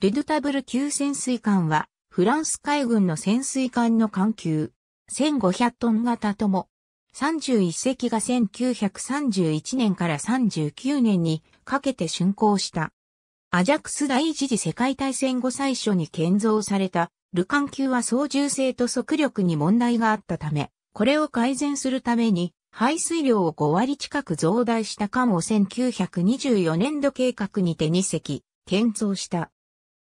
レドタブル級潜水艦は、フランス海軍の潜水艦の艦級、1500トン型とも、31隻が1931年から39年にかけて竣工した。アジャクス第一次世界大戦後最初に建造されたルカン級は操縦性と速力に問題があったため、これを改善するために排水量を5割近く増大した艦を1924年度計画にて2隻建造した。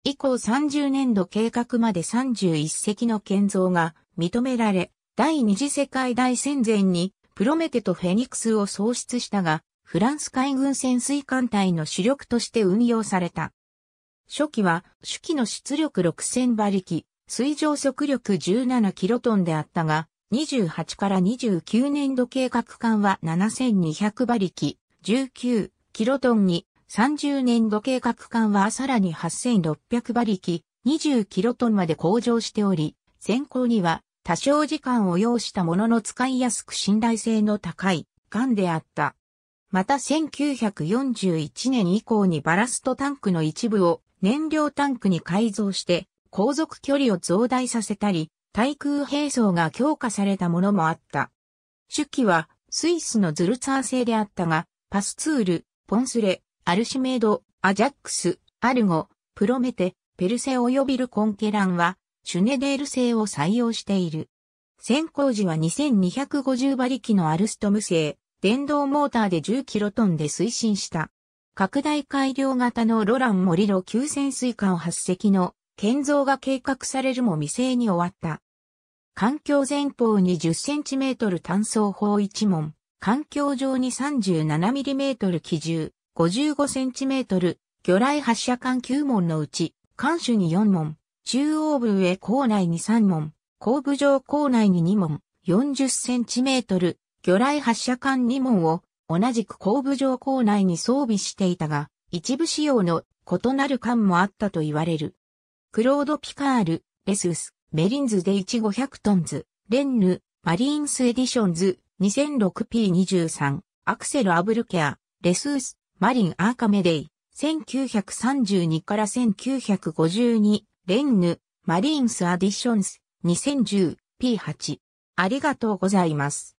以降30年度計画まで31隻の建造が認められ、第二次世界大戦前にプロメテとフェニクスを創出したが、フランス海軍潜水艦隊の主力として運用された。初期は、主機の出力6000馬力、水上速力17キロトンであったが、28から29年度計画艦は7200馬力、19キロトンに、30年度計画艦はさらに8600馬力、20キロトンまで向上しており、先行には多少時間を要したものの使いやすく信頼性の高い艦であった。また1941年以降にバラストタンクの一部を燃料タンクに改造して航続距離を増大させたり、対空並走が強化されたものもあった。主機はスイスのズルツァー製であったが、パスツール、ポンスレ、アルシメード、アジャックス、アルゴ、プロメテ、ペルセ及びルコンケランは、シュネデール製を採用している。先行時は2250馬力のアルストム製、電動モーターで10キロトンで推進した。拡大改良型のロランモリロ級潜水艦8隻の建造が計画されるも未成に終わった。環境前方に10センチメートル単装砲1門、環境上に37ミリメートル機銃、55センチメートル、魚雷発射管9門のうち、艦首に4門、中央部上構内に3門、後部上構内に2門、40センチメートル、魚雷発射管2門を同じく後部上構内に装備していたが、一部仕様の異なる艦もあったと言われる。クロード・ピカール、レスス、メリンズで1500トンズ、レンヌ、マリーンスエディションズ 2006P23、アクセル・アブルケア、レスース、マリン・アーカメデイ、1932から1952、レンヌ、マリーンス・アディションス 2010P8。ありがとうございます。